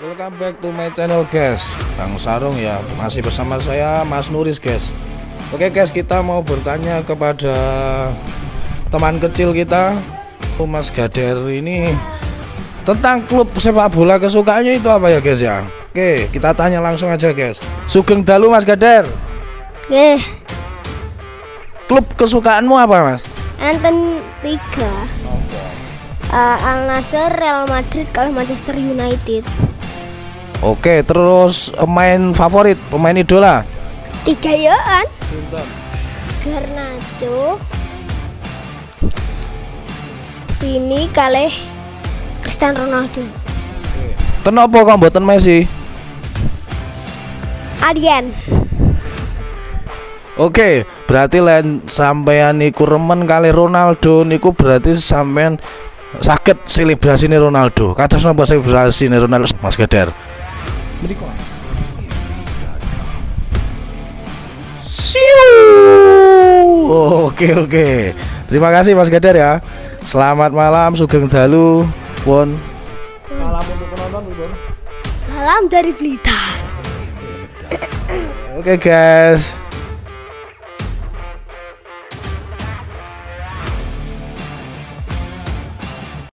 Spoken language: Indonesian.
Welcome back to my channel guys. Bang Sarung ya Masih bersama saya Mas Nuris guys. Oke guys kita mau bertanya kepada Teman kecil kita Mas Gader ini Tentang klub sepak bola kesukaannya itu apa ya guys ya? Oke kita tanya langsung aja guys. Sugeng Dalu Mas Gader. Oke, Klub kesukaanmu apa mas? enten tiga. Eh, Al Nassr, Real Madrid, kalau Manchester United. Oke terus pemain favorit Pemain idola Tiga ya kan? Garnacho, Vini, kalih Cristiano Ronaldo. Kenapa kok mboten Messi? Adrian, Oke, berarti lain sampean niku remen kali Ronaldo niku berarti sampean sakit selebrasi nih Ronaldo. Kados napa selebrasi Ronaldo Mas Gader? Mriko. Siu. Oke oke. Terima kasih Mas Gader ya. Selamat malam Sugeng Dalu. Pun. Salam untuk penonton Pun. salam dari Blitar. Oke guys.